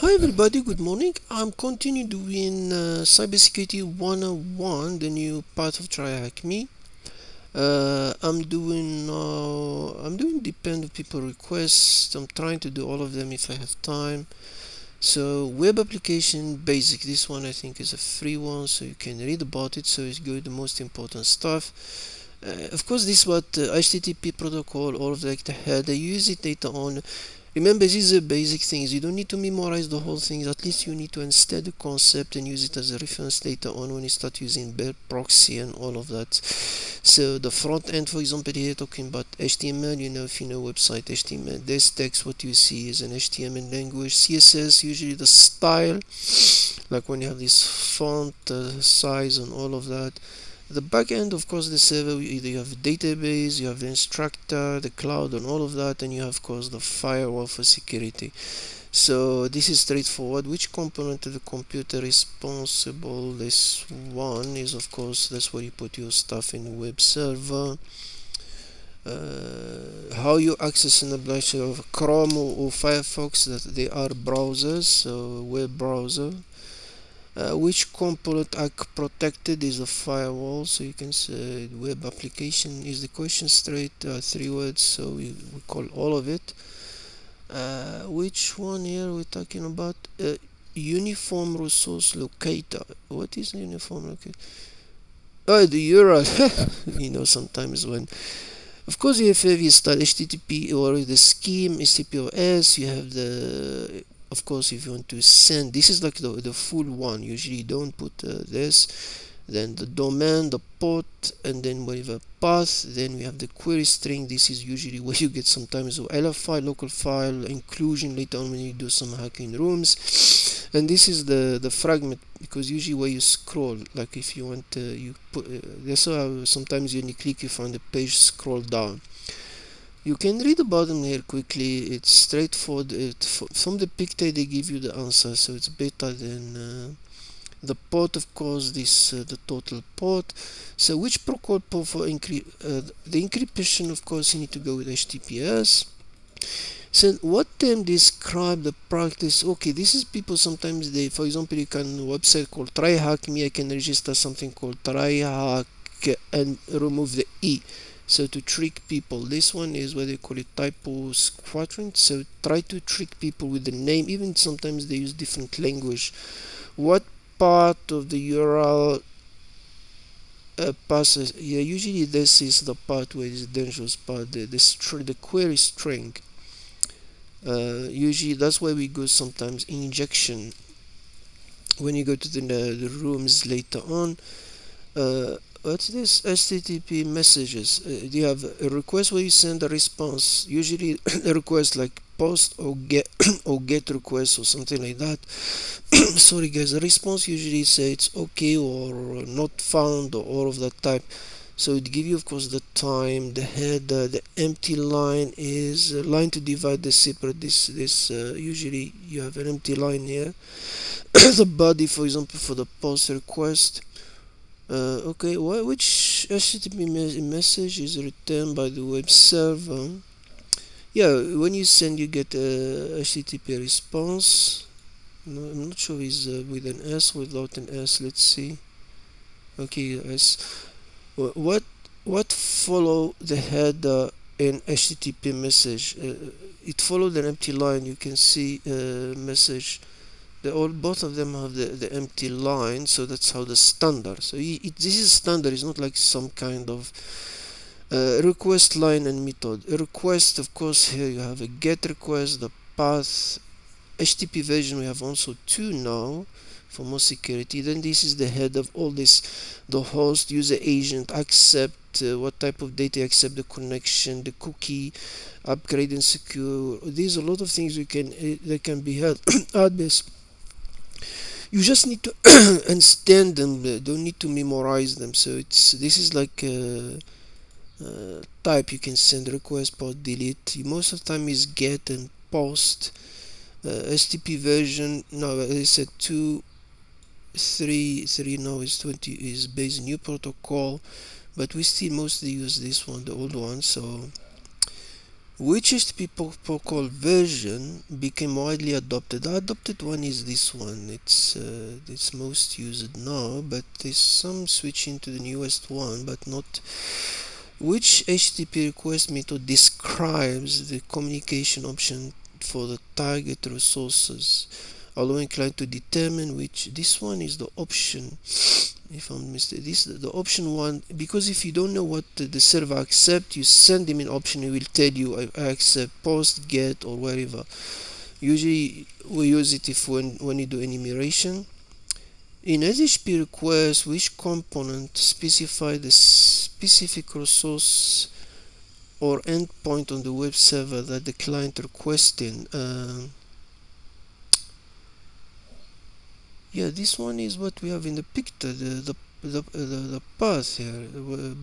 Hi everybody, good morning. I'm continuing doing uh, Cybersecurity 101, the new part of TryHackMe. Uh, I'm doing uh, I'm doing depend on people requests. I'm trying to do all of them if I have time. So web application basic. This one I think is a free one, so you can read about it. So it's good. The most important stuff. Uh, of course, this is what uh, HTTP protocol, all of like the header. use it later on Remember, these are basic things. You don't need to memorize the whole thing. At least you need to understand the concept and use it as a reference later on when you start using web proxy and all of that. So the front end, for example, here talking about HTML. You know, if you know website HTML, this text what you see is an HTML language. CSS usually the style, like when you have this font uh, size and all of that the backend of course the server either you have a database you have the instructor the cloud and all of that and you have of course the firewall for security. So this is straightforward. Which component of the computer responsible? This one is of course that's where you put your stuff in the web server. Uh, how you access an application of Chrome or, or Firefox that they are browsers so web browser uh, which component are protected is a firewall so you can say web application is the question straight uh, three words so we, we, call all of it. Uh, which one here we're talking about? Uh, uniform resource locator. What is uniform locator? Oh the URL you know sometimes when of course you have you start HTTP or the scheme HTTPS you have the of course if you want to send this is like the, the full one. Usually don't put uh, this then the domain the port and then whatever path then we have the query string. This is usually where you get sometimes a LF file local file inclusion later on when you do some hacking rooms. And this is the the fragment because usually where you scroll like if you want uh, you put uh, that's how sometimes when you click you find the page scroll down you can read the bottom here quickly. It's straightforward. It, from the picture they give you the answer. So it's better than uh, the port of course this uh, the total port. So which protocol for encrypt uh, the encryption of course you need to go with HTTPS so what term describe the practice? Okay this is people sometimes they for example you can website called tryhack. Me I can register something called tryhack and remove the e so to trick people this one is what they call it typo quadrant so try to trick people with the name even sometimes they use different language. What part of the URL uh, passes yeah usually this is the part where it's dangerous part the the, the query string uh, usually that's why we go sometimes injection. When you go to the, the rooms later on uh, what's this http messages uh, you have a request? Where you send a response usually a request like post or get or get request or something like that. Sorry guys the response usually say it's okay or not found or all of that type. So it give you of course the time the header the empty line is a line to divide the separate this this uh, usually you have an empty line here. The body for example for the post request uh, okay what, which HTTP me message is returned by the web server? Yeah when you send you get a HTTP response. No, I'm not sure is uh, with an S without an S let's see. Okay S what what follow the header in HTTP message? Uh, it followed an empty line you can see uh, message they all both of them have the, the empty line so that's how the standard. So it, this is standard it's not like some kind of uh, request line and method. A request of course here you have a get request the path HTTP version we have also two now for more security. Then this is the head of all this the host user agent accept uh, what type of data accept the connection the cookie upgrade and secure. These are a lot of things we can uh, that can be held at this you just need to understand them. Don't need to memorize them. So it's this is like a, a type you can send request post delete. Most of the time is get and post. Uh, HTTP version no I said two three three now is 20 is based new protocol but we still mostly use this one the old one so which HTTP protocol version became widely adopted? Adopted one is this one. It's uh, it's most used now, but there's some switching to the newest one, but not. Which HTTP request method describes the communication option for the target resources, allowing client to determine which. This one is the option if I'm mistaken this the option one because if you don't know what the, the server accept you send him an option it will tell you I, I accept post get or wherever usually we use it if when when you do enumeration in HTTP request which component specify the specific resource or endpoint on the web server that the client requesting uh, yeah this one is what we have in the picture the the the, the, the path here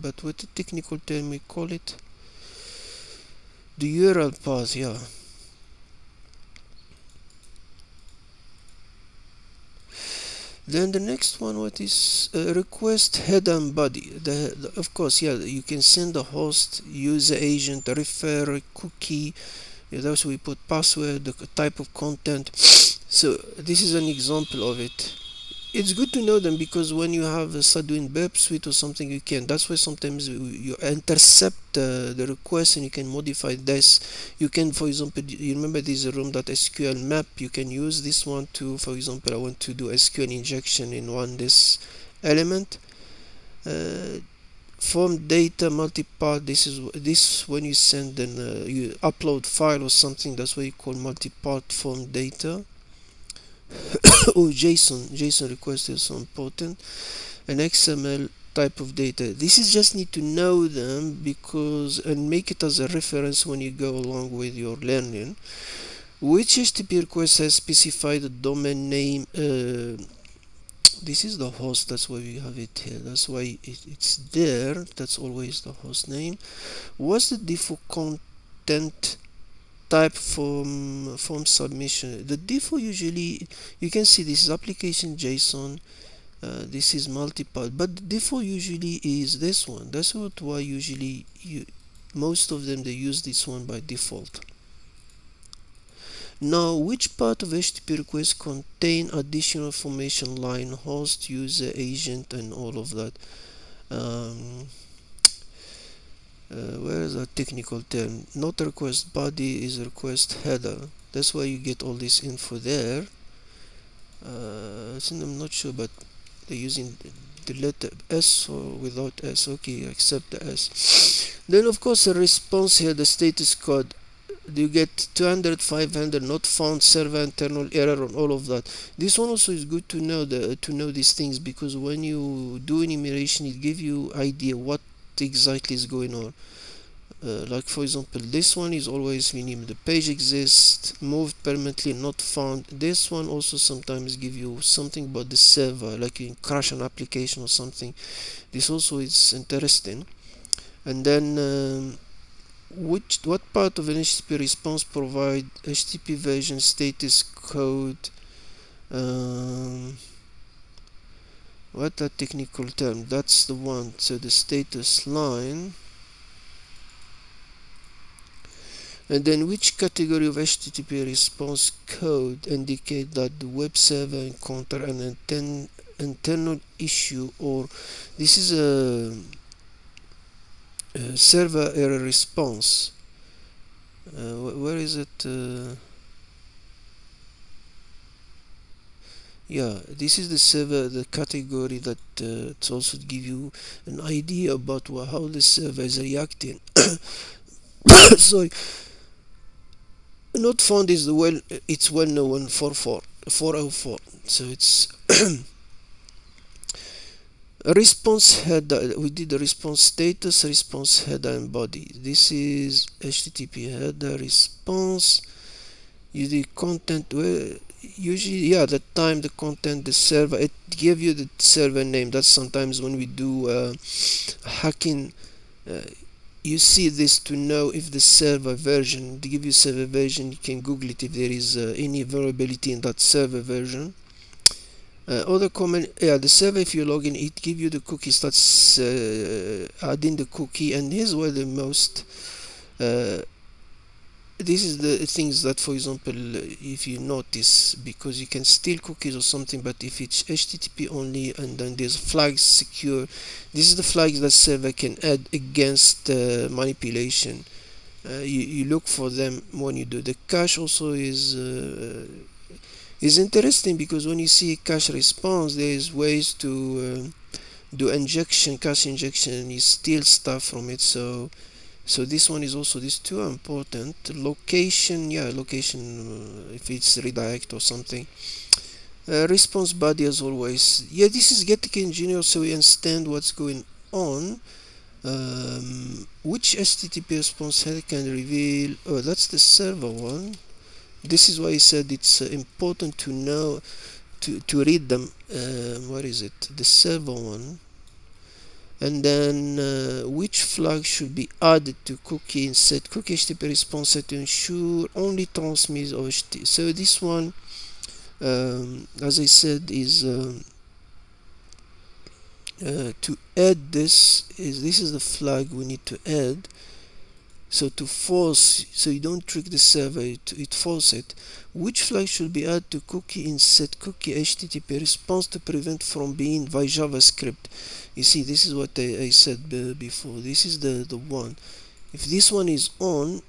but with the technical term we call it. The URL path yeah. Then the next one what is uh, request head and body. The, the, of course yeah you can send the host user agent refer cookie. Yeah, that's we put password the type of content so this is an example of it. It's good to know them because when you have a start doing burp suite or something you can that's why sometimes you intercept uh, the request and you can modify this. You can for example you remember this room.sqlmap you can use this one to for example i want to do sql injection in one this element. Uh, form data multi-part this is this when you send an uh, you upload file or something that's why you call multi-part form data oh JSON JSON request is important an XML type of data. This is just need to know them because and make it as a reference when you go along with your learning. Which HTTP request has specified the domain name uh, this is the host that's why we have it here. That's why it, it's there that's always the host name. What's the default content type form form submission. The default usually you can see this is application json uh, this is multiple but the default usually is this one. That's what why usually you most of them they use this one by default. Now which part of http request contain additional information line host user agent and all of that? Um, uh, where is the technical term? Not request body is request header. That's why you get all this info there. Uh, I'm not sure but they're using the letter S or without S. Okay accept the S. Then of course the response here the status code. You get 200 500 not found server internal error on all of that? This one also is good to know the to know these things because when you do enumeration it gives you idea what exactly is going on. Uh, like for example this one is always meaning the page exists moved permanently not found. This one also sometimes give you something about the server like you crash an application or something. This also is interesting. And then um, which what part of an HTTP response provide HTTP version status code? Um, what that technical term? That's the one. So the status line. And then which category of HTTP response code indicate that the web server encounter an internal issue or this is a, a server error response? Uh, where is it uh, yeah this is the server the category that uh, it's also give you an idea about how the server is reacting. Sorry. Not found is the well it's well known for 404 so it's response header we did the response status response header and body. This is http header response. You the content where usually yeah the time the content the server it give you the server name. That's sometimes when we do uh, hacking. Uh, you see this to know if the server version to give you server version you can google it if there is uh, any vulnerability in that server version. Uh, other comment yeah the server if you log in it give you the cookie starts uh, adding the cookie and here's where the most uh, this is the things that for example if you notice because you can steal cookies or something but if it's http only and then there's flags secure this is the flags that server can add against uh, manipulation. Uh, you, you look for them when you do. The cache also is uh, is interesting because when you see cache response there's ways to uh, do injection cache injection you steal stuff from it. So so this one is also these two are important. Location yeah location uh, if it's redirect or something. Uh, response body as always. Yeah this is getting engineer so we understand what's going on. Um, which HTTP response header can reveal? Oh that's the server one. This is why I said it's uh, important to know to, to read them. Uh, what is it? The server one and then uh, which flag should be added to cookie and set cookie HTTP response to ensure only transmits of HTTP. So this one, um, as I said, is um, uh, to add this is this is the flag we need to add so to force so you don't trick the server it, it force it. Which flag should be added to cookie inset cookie http response to prevent from being by javascript? You see this is what I, I said before. This is the the one. If this one is on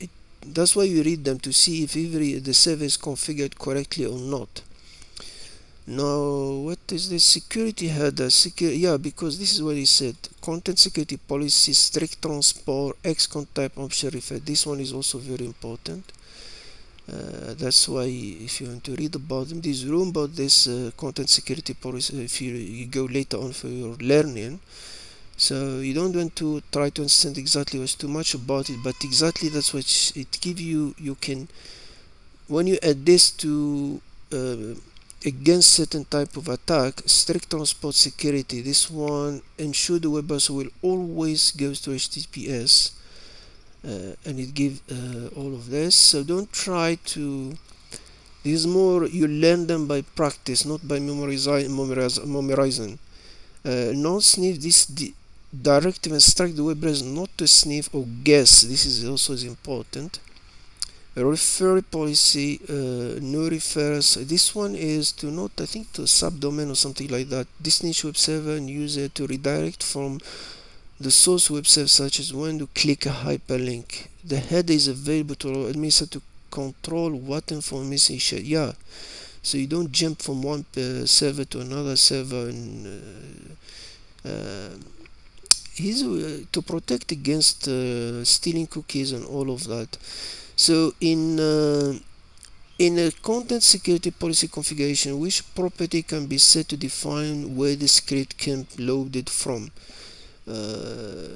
it, that's why you read them to see if every the server is configured correctly or not now what is the security header security yeah because this is what he said. Content security policy strict transport xcon type option refer this one is also very important. Uh, that's why if you want to read about this room about this uh, content security policy if you, you go later on for your learning. So you don't want to try to understand exactly what's too much about it but exactly that's what it gives you you can when you add this to uh, against certain type of attack strict transport security. This one ensure the web browser will always go to https uh, and it give uh, all of this. So don't try to this is more you learn them by practice not by memorizing memorizing. Uh, nosniff this di directive instruct the web browser not to sniff or guess. This is also is important refer policy uh, no refers this one is to not I think to subdomain or something like that. This niche web server and user to redirect from the source web server such as when you click a hyperlink. The header is available to administrator to control what information shared. Yeah. So you don't jump from one uh, server to another server and uh, uh, uh, to protect against uh, stealing cookies and all of that so in uh, in a content security policy configuration, which property can be set to define where the script can be loaded from? Uh,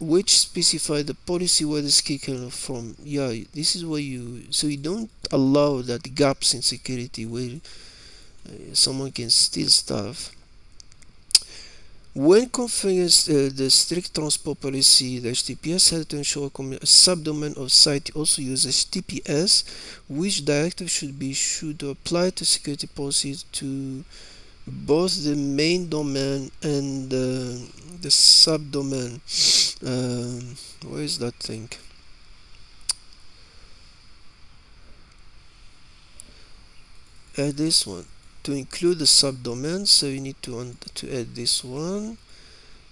which specify the policy where the script can load from? Yeah, this is where you so you don't allow that gaps in security where uh, someone can steal stuff. When configuring uh, the strict transport policy, the HTTPS has to ensure a subdomain of site also uses HTTPS, which directive should be should apply to security policies to both the main domain and uh, the subdomain. Uh, where is that thing? Uh, this one to include the subdomain so you need to to add this one.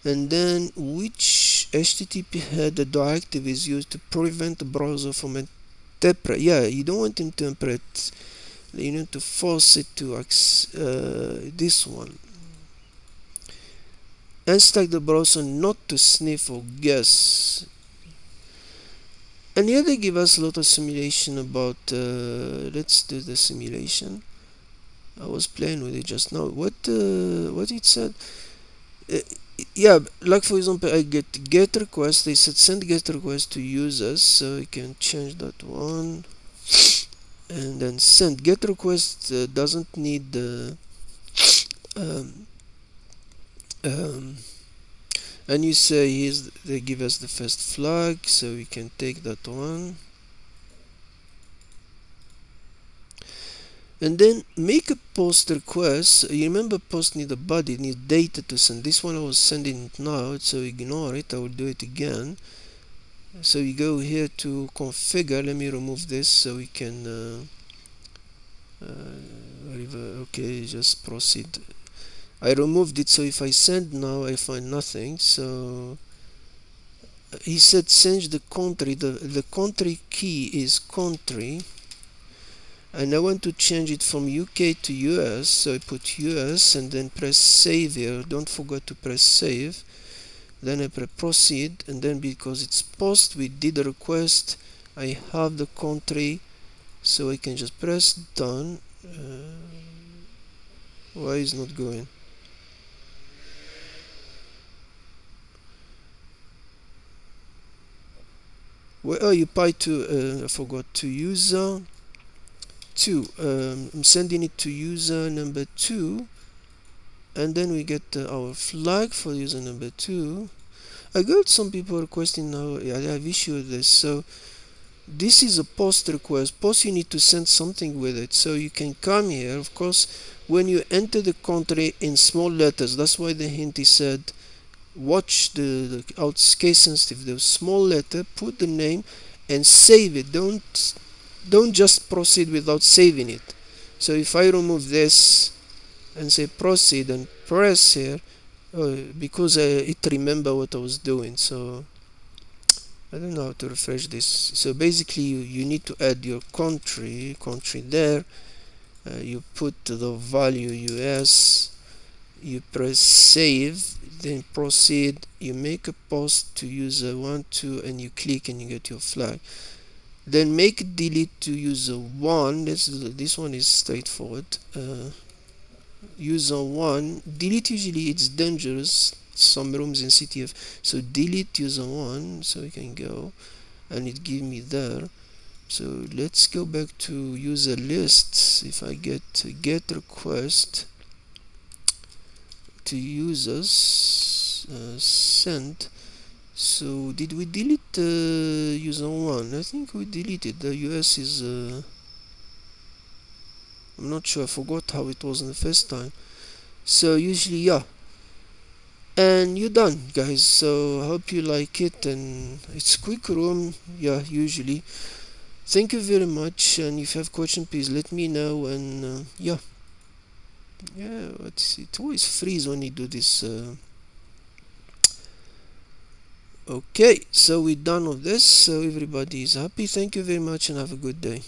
And then which HTTP header directive is used to prevent the browser from interpret yeah you don't want to interpret. You need to force it to uh, this one. Instruct the browser not to sniff or guess. And here they give us a lot of simulation about uh, let's do the simulation I was playing with it just now. What uh, what it said? Uh, yeah, like for example, I get get request. They said send get request to users, so you can change that one, and then send get request uh, doesn't need the. Um, um, and you say here's they give us the first flag, so we can take that one. And then make a post request. You remember post need a body need data to send. This one I was sending it now so ignore it. I will do it again. So you go here to configure. Let me remove this so we can uh, uh, okay just proceed. I removed it so if I send now I find nothing. So he said change the country. The, the country key is country and I want to change it from UK to US so I put US and then press save here. Don't forget to press save. Then I press proceed and then because it's post we did a request. I have the country so I can just press done. Uh, why is not going? Where are you? Pi to uh, I forgot to user 2 um, I'm sending it to user number 2 and then we get uh, our flag for user number 2 I got some people requesting now I have issued this. So this is a post request. Post you need to send something with it. So you can come here. Of course when you enter the country in small letters that's why the hint is said watch the, the out case sensitive the small letter put the name and save it. Don't don't just proceed without saving it. So if I remove this and say proceed and press here uh, because uh, it remember what I was doing. So I don't know how to refresh this. So basically you, you need to add your country country there. Uh, you put the value US you press save then proceed. You make a post to user 1 2 and you click and you get your flag then make delete to user 1 this this one is straightforward. Uh, user 1 delete usually it's dangerous some rooms in CTF so delete user 1 so we can go and it give me there. So let's go back to user lists. If I get get request to users uh, send so did we delete uh, user 1 I think we deleted. The US is uh, I'm not sure. I forgot how it was in the first time. So usually yeah. And you're done guys. So hope you like it and it's quick room yeah usually. Thank you very much. And if you have question please let me know. And uh, yeah. Yeah it's, it always freeze when you do this uh, okay so we're done with this. So everybody is happy. Thank you very much and have a good day